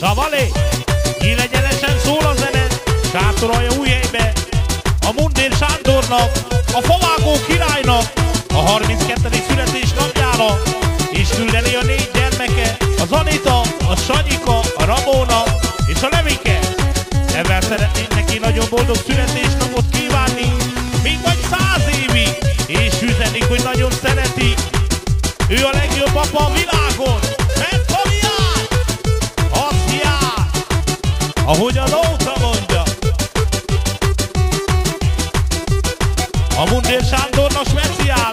Savalé, nyílegyenesen szól a zene, sátorolja új helybe, a Mundér Sándornak, a Favágó királynak, a 32. születésnapjára, és küldeni a négy gyermeke, az Anita, a Sanyika, a Ramona és a Levike. Ezzel szeretnénk neki nagyon boldog születésnapot kívánni, még vagy száz évig, és üzenik, hogy nagyon szereti. Ő a legjobb apa a világon, A Mundér Sándornak speciál,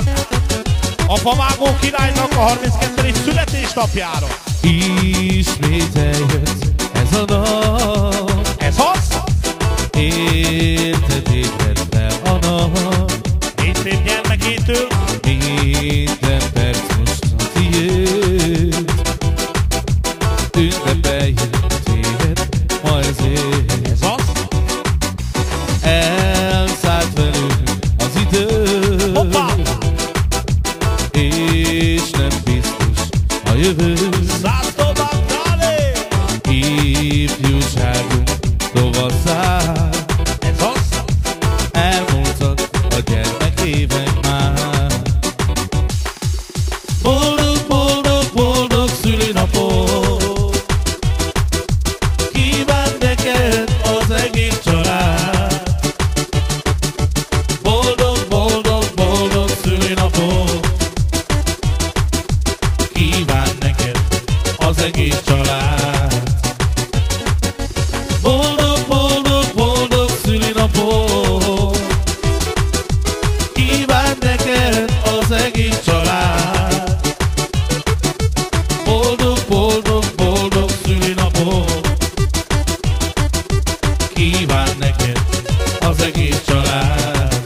a Favágó királynak a 32. születésnapjára. Ismét eljött ez a nap, Ez az, érted ébred fel a nap, négy szép gyermekétől, minden perc most a tiéd. Ünnepeljük téged, ma ezért Santo Natale. If Kíván neked az egész család.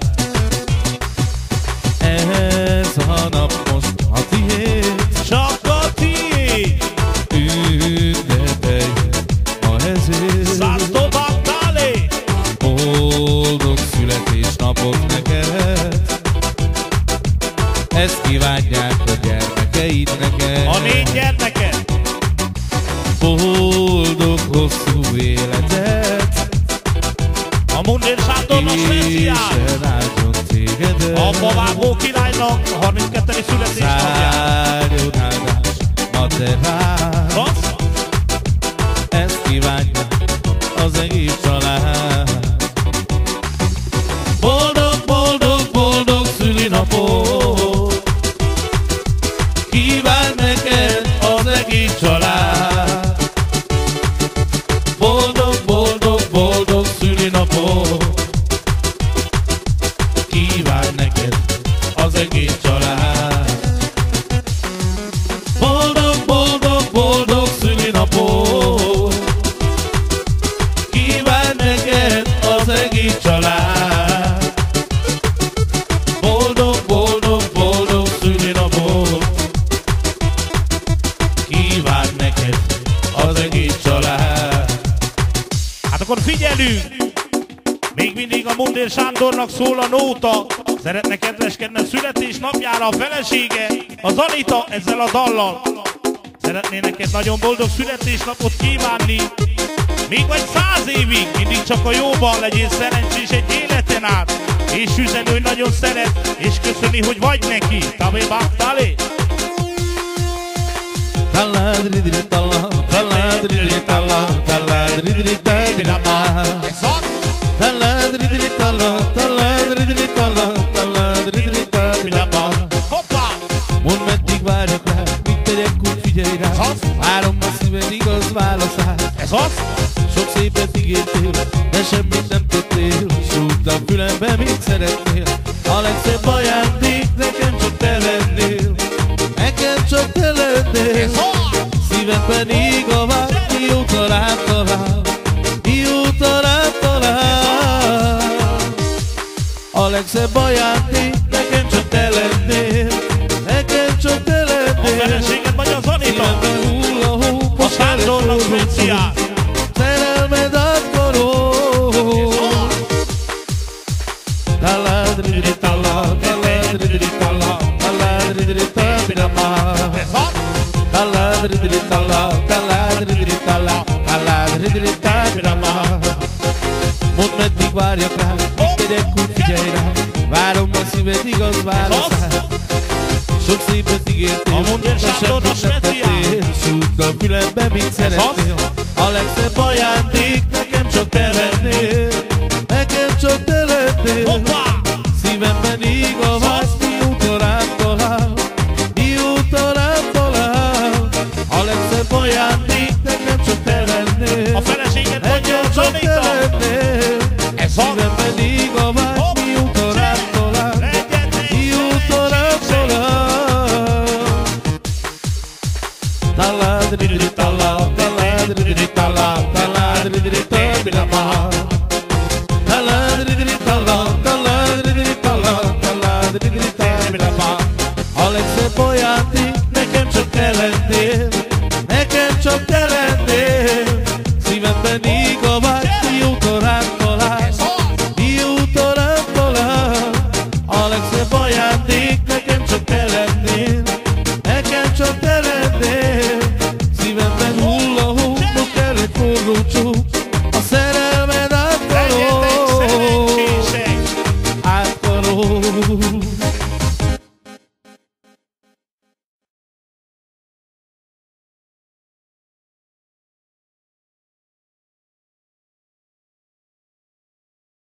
Ez a nap most a tiéd csak a tiéd, Ünnepeljük ma ezért Szásztó Magdalé, Boldog születésnapot neked. Ezt kívánják a gyermekeid neked. A négy gyermeke, Boldog hosszú életet a Mundér Sándornak speciál, a Favágó királynak a 32. születésnapjára. Szálljon áldás ma te rád család Boldog, boldog, boldog szülinapot Kíván neked az egész család. Hát akkor figyelünk! Még mindig a Mundér Sándornak szól a nóta, szeretne kedveskedni a születésnapjára a felesége, az Anita ezzel a dallal. Szeretnének egy nagyon boldog születésnapot kívánni, még vagy száz évig, mindig csak a jóban legyél szerencsés egy életen át. És üzenő, nagyon szeret, és köszöni, hogy vagy neki. Tabé Baktali. Taladridri tala, taladridri tala, taladridri tala nek se bojati, neken ću te lendir, neken ću te lendir. Ovdje šingen bajo zonito. Osando la Spezia. Tenerme da coro. Dalla dritta la, dalla dritta la, dalla dritta pinama. Dalla dritta la, dalla dritta la, dalla dritta pinama. Mutme ti guardia crack, te de cucchiera. szíved igaz válasz Sok szépet ígértél, a mondjad sátornos metriát Sült a fületbe, mit szeretnél? A legszebb ajándék nekem csak te lennél. Nekem csak te lennél.